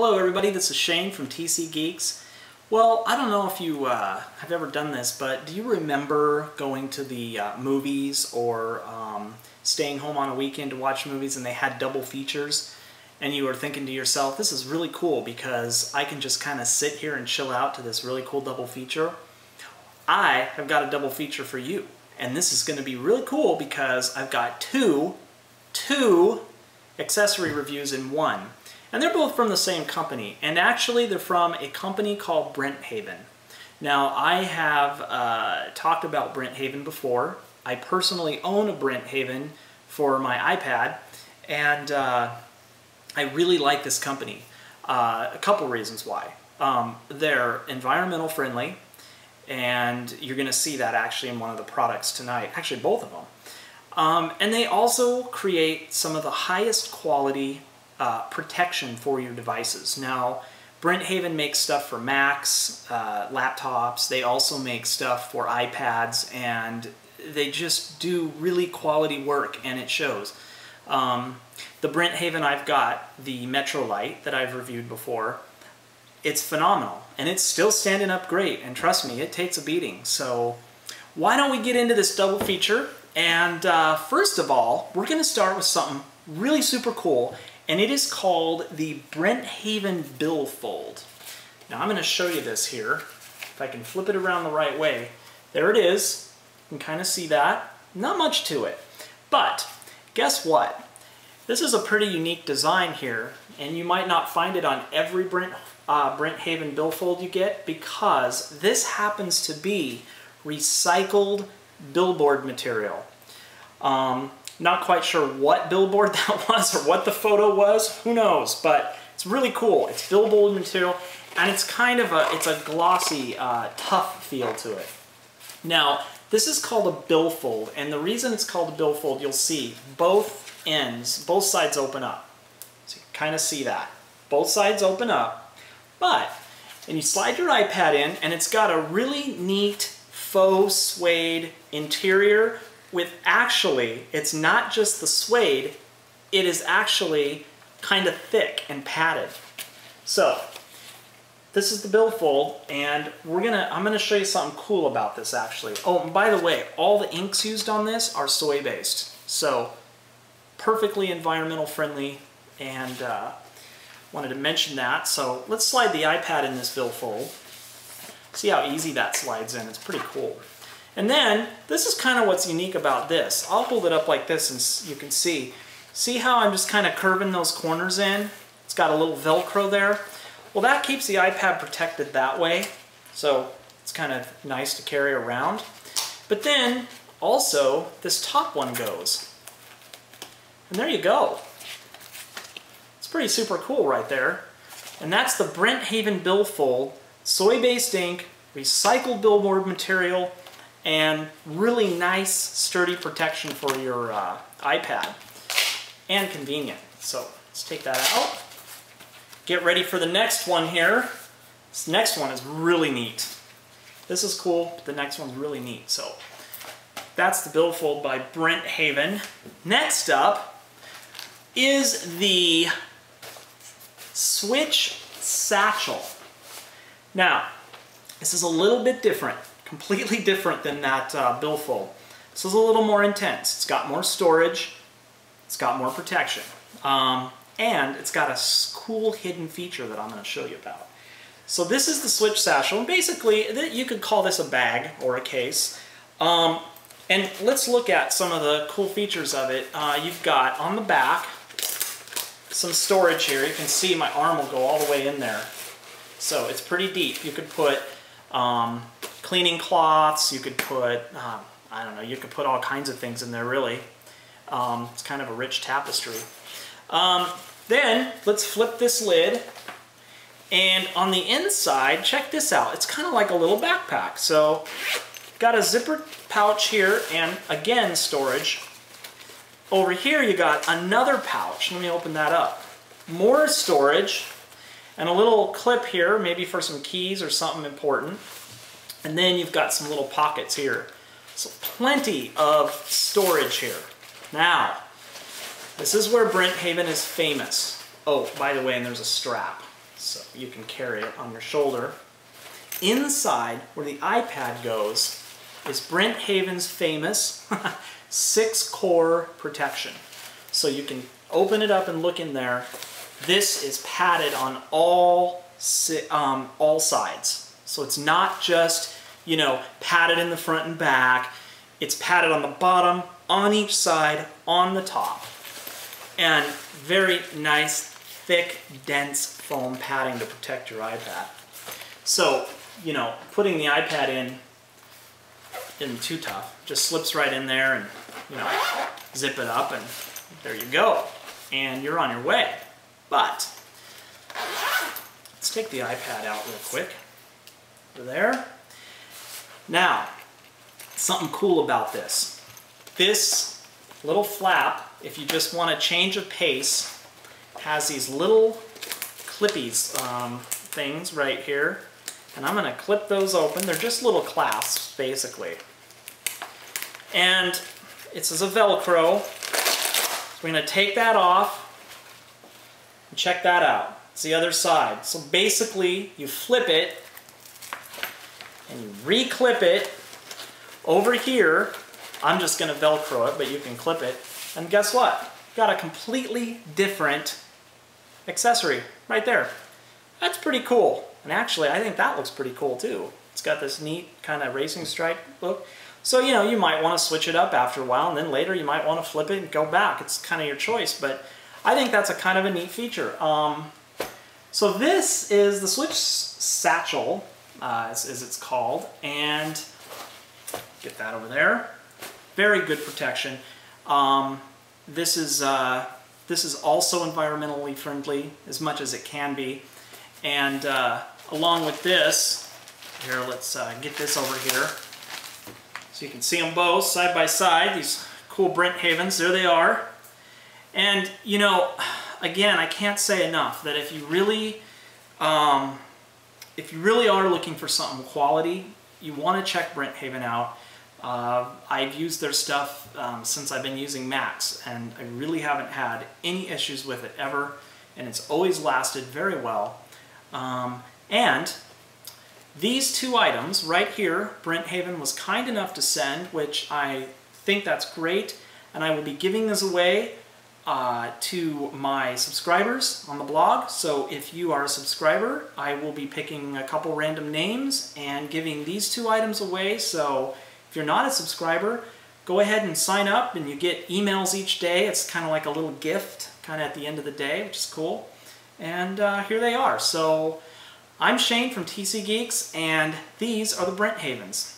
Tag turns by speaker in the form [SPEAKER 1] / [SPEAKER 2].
[SPEAKER 1] Hello everybody, this is Shane from TC Geeks. Well, I don't know if you uh, have ever done this, but do you remember going to the uh, movies or um, staying home on a weekend to watch movies and they had double features? And you were thinking to yourself, this is really cool because I can just kind of sit here and chill out to this really cool double feature. I have got a double feature for you. And this is going to be really cool because I've got two, two accessory reviews in one. And they're both from the same company. And actually, they're from a company called Brenthaven. Now, I have uh, talked about Brenthaven before. I personally own a Brenthaven for my iPad. And uh, I really like this company. Uh, a couple reasons why. Um, they're environmental friendly. And you're going to see that actually in one of the products tonight. Actually, both of them. Um, and they also create some of the highest quality uh, protection for your devices. Now, Brenthaven makes stuff for Macs, uh, laptops. They also make stuff for iPads, and they just do really quality work, and it shows. Um, the Brenthaven I've got, the Metrolight that I've reviewed before, it's phenomenal, and it's still standing up great. And trust me, it takes a beating. So why don't we get into this double feature? And uh, first of all, we're going to start with something really super cool and it is called the Brenthaven Billfold. Now I'm going to show you this here, if I can flip it around the right way. There it is. You can kind of see that. Not much to it. But guess what? This is a pretty unique design here, and you might not find it on every Brent, uh, Brenthaven billfold you get because this happens to be recycled billboard material. Um, not quite sure what billboard that was or what the photo was. Who knows? But it's really cool. It's billboard material, and it's kind of a it's a glossy, uh, tough feel to it. Now, this is called a billfold, and the reason it's called a billfold, you'll see both ends, both sides open up. So you kind of see that. Both sides open up, but and you slide your iPad in, and it's got a really neat faux suede interior with actually, it's not just the suede, it is actually kind of thick and padded. So, this is the billfold, and we're gonna, I'm gonna show you something cool about this actually. Oh, and by the way, all the inks used on this are soy-based. So, perfectly environmental friendly, and uh, wanted to mention that. So, let's slide the iPad in this billfold. See how easy that slides in, it's pretty cool. And then, this is kind of what's unique about this. I'll hold it up like this and you can see. See how I'm just kind of curving those corners in? It's got a little Velcro there. Well, that keeps the iPad protected that way. So it's kind of nice to carry around. But then, also, this top one goes. And there you go. It's pretty super cool right there. And that's the Brenthaven Billfold, soy-based ink, recycled billboard material, and really nice sturdy protection for your uh, iPad and convenient. So let's take that out. Get ready for the next one here. This next one is really neat. This is cool, but the next one's really neat. So that's the billfold by Brenthaven. Next up is the Switch Satchel. Now, this is a little bit different completely different than that uh, billfold. This is a little more intense. It's got more storage, it's got more protection, um, and it's got a cool hidden feature that I'm going to show you about. So this is the Switch Satchel, and basically you could call this a bag or a case. Um, and let's look at some of the cool features of it. Uh, you've got on the back some storage here. You can see my arm will go all the way in there. So it's pretty deep. You could put um, cleaning cloths, you could put, um, I don't know, you could put all kinds of things in there really. Um, it's kind of a rich tapestry. Um, then let's flip this lid and on the inside, check this out. It's kind of like a little backpack. So got a zipper pouch here and again storage. Over here you got another pouch. Let me open that up. More storage and a little clip here, maybe for some keys or something important. And then you've got some little pockets here. So plenty of storage here. Now, this is where Brenthaven is famous. Oh, by the way, and there's a strap. so you can carry it on your shoulder. Inside, where the iPad goes, is Brenthaven's famous six core protection. So you can open it up and look in there. This is padded on all, um, all sides. So it's not just, you know, padded in the front and back. It's padded on the bottom, on each side, on the top. And very nice, thick, dense foam padding to protect your iPad. So, you know, putting the iPad in isn't too tough. Just slips right in there and, you know, zip it up and there you go. And you're on your way. But, let's take the iPad out real quick. There. Now, something cool about this. This little flap, if you just want a change of pace, has these little clippies um, things right here. And I'm going to clip those open. They're just little clasps, basically. And it's as a Velcro. So we're going to take that off and check that out. It's the other side. So basically, you flip it and you re-clip it over here. I'm just going to Velcro it, but you can clip it. And guess what? Got a completely different accessory right there. That's pretty cool. And actually, I think that looks pretty cool too. It's got this neat kind of racing stripe look. So, you know, you might want to switch it up after a while, and then later you might want to flip it and go back. It's kind of your choice, but I think that's a kind of a neat feature. Um, so this is the Switch Satchel, uh, as, as it's called, and get that over there. Very good protection. Um, this is uh, this is also environmentally friendly as much as it can be, and uh, along with this, here let's uh, get this over here. So you can see them both side by side, these cool Brenthavens, there they are. And, you know, again, I can't say enough that if you really, um, if you really are looking for something quality, you want to check Brenthaven out. Uh, I've used their stuff um, since I've been using Macs, and I really haven't had any issues with it ever, and it's always lasted very well. Um, and these two items right here, Brenthaven was kind enough to send, which I think that's great, and I will be giving this away uh, to my subscribers on the blog. So if you are a subscriber, I will be picking a couple random names and giving these two items away. So if you're not a subscriber, go ahead and sign up and you get emails each day. It's kind of like a little gift kind of at the end of the day, which is cool. And uh, here they are. So I'm Shane from TC Geeks, and these are the Brenthavens.